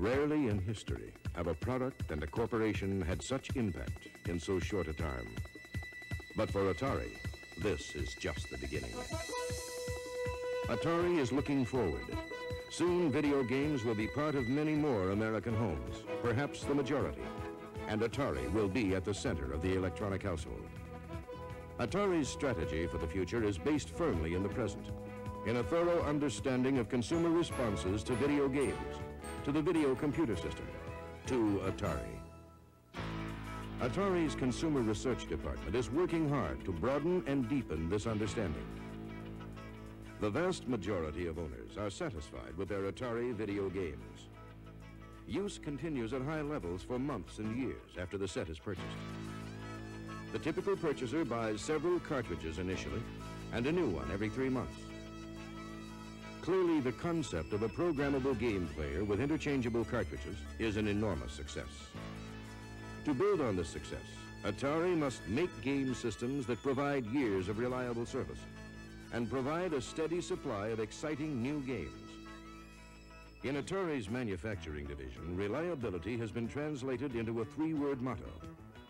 Rarely in history have a product and a corporation had such impact in so short a time. But for Atari, this is just the beginning. Atari is looking forward. Soon, video games will be part of many more American homes, perhaps the majority. And Atari will be at the center of the electronic household. Atari's strategy for the future is based firmly in the present, in a thorough understanding of consumer responses to video games, to the video computer system, to Atari. Atari's Consumer Research Department is working hard to broaden and deepen this understanding. The vast majority of owners are satisfied with their Atari video games. Use continues at high levels for months and years after the set is purchased. The typical purchaser buys several cartridges initially and a new one every three months. Clearly, the concept of a programmable game player with interchangeable cartridges is an enormous success. To build on this success, Atari must make game systems that provide years of reliable service and provide a steady supply of exciting new games. In Atari's manufacturing division, reliability has been translated into a three-word motto.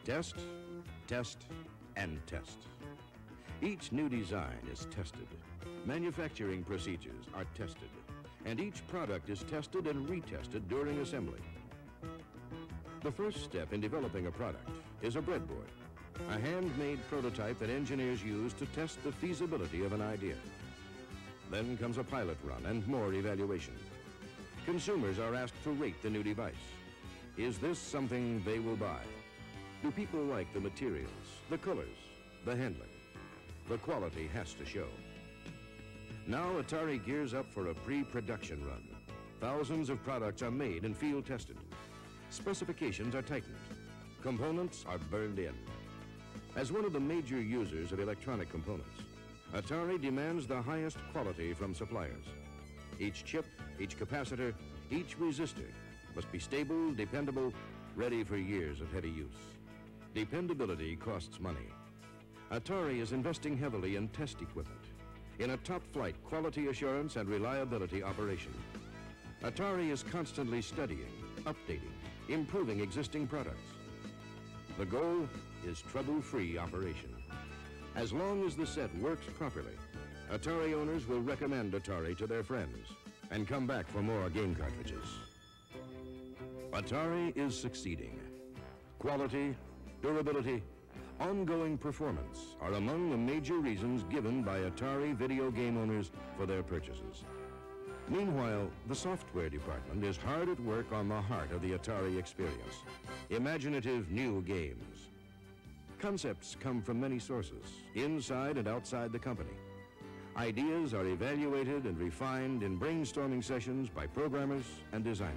Test, test, and test. Each new design is tested. Manufacturing procedures are tested. And each product is tested and retested during assembly. The first step in developing a product is a breadboard, a handmade prototype that engineers use to test the feasibility of an idea. Then comes a pilot run and more evaluation. Consumers are asked to rate the new device. Is this something they will buy? Do people like the materials, the colors, the handling? The quality has to show. Now Atari gears up for a pre-production run. Thousands of products are made and field tested. Specifications are tightened. Components are burned in. As one of the major users of electronic components, Atari demands the highest quality from suppliers. Each chip, each capacitor, each resistor must be stable, dependable, ready for years of heavy use. Dependability costs money. Atari is investing heavily in test equipment, in a top-flight quality assurance and reliability operation. Atari is constantly studying, updating, improving existing products. The goal is trouble-free operation. As long as the set works properly, Atari owners will recommend Atari to their friends and come back for more game cartridges. Atari is succeeding. Quality, durability, ongoing performance are among the major reasons given by Atari video game owners for their purchases. Meanwhile, the software department is hard at work on the heart of the Atari experience. Imaginative new games. Concepts come from many sources, inside and outside the company. Ideas are evaluated and refined in brainstorming sessions by programmers and designers.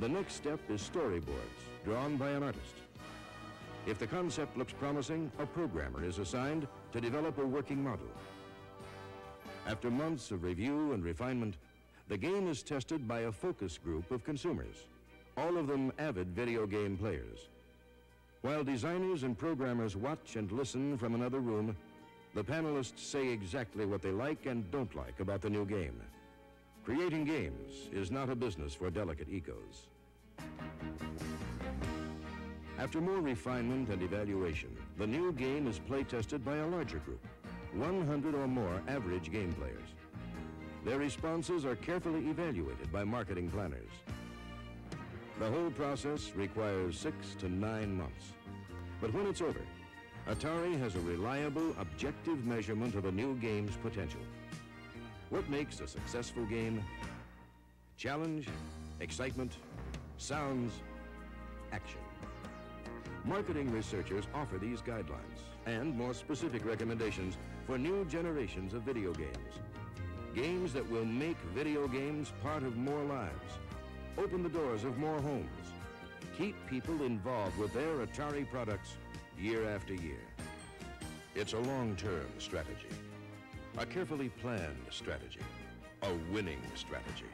The next step is storyboards, drawn by an artist. If the concept looks promising, a programmer is assigned to develop a working model. After months of review and refinement, the game is tested by a focus group of consumers, all of them avid video game players. While designers and programmers watch and listen from another room, the panelists say exactly what they like and don't like about the new game. Creating games is not a business for delicate egos. After more refinement and evaluation, the new game is play tested by a larger group. 100 or more average game players. Their responses are carefully evaluated by marketing planners. The whole process requires six to nine months. But when it's over, Atari has a reliable, objective measurement of a new game's potential. What makes a successful game? Challenge, excitement, sounds, action. Marketing researchers offer these guidelines and more specific recommendations for new generations of video games. Games that will make video games part of more lives, open the doors of more homes, keep people involved with their Atari products year after year. It's a long-term strategy, a carefully planned strategy, a winning strategy.